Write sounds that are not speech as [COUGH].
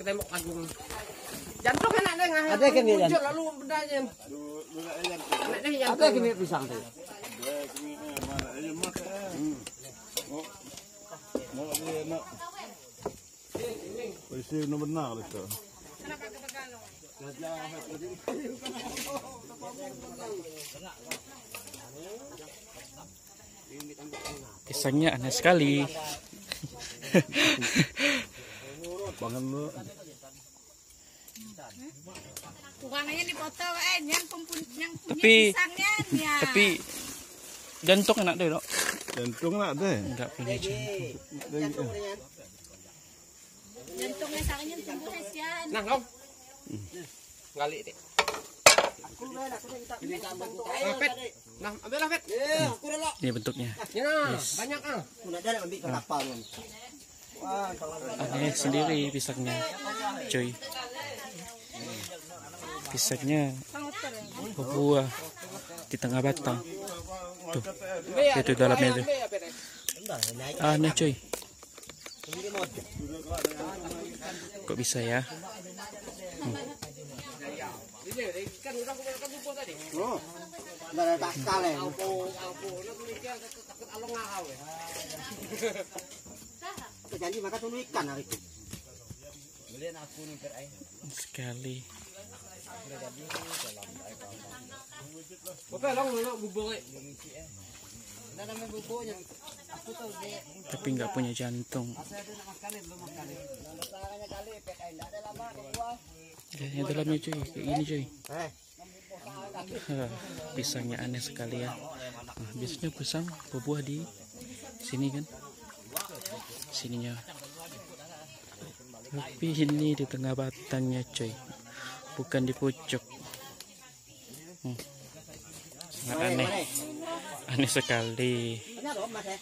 ketemu agung. Jantung enak deh ngah. Ada dia Muncul lalu bendanya. Enak deh Ada jantung. kami pisang tuh. Isi no benar itu. Pisangnya aneh sekali. [LAUGHS] Bangan lu. Uangnya dipoto eh yang pempun yang punya Tapi- pisangnya ya. Tapi jantung enak deh, Dok. Jantung nak deh. Enggak punya jantung. jantungnya sakitnya tumbuh hesian. Nah. Kali deh. Ah, Pet. Nah, ambil lah, Pet. Ini bentuknya. Ya, nah, Aneh sendiri pisangnya. Cuy. Pisangnya berbuah di tengah batang. Tuh, itu dalamnya tuh. Aneh cuy. Kok bisa ya? Ini, kan Janji makan tunu ikan hari itu. Sekali. Oke, long nak bubur eh. Tapi nggak punya jantung. Ya, yang dalamnya cuy, kayak gini cuy. Eh, pisangnya aneh sekali ya. Nah, biasanya pisang berbuah di sini kan. Sininya. Tapi ini di tengah batangnya cuy. Bukan di pucuk. Hmm. Sangat aneh. Aneh sekali. emas ya.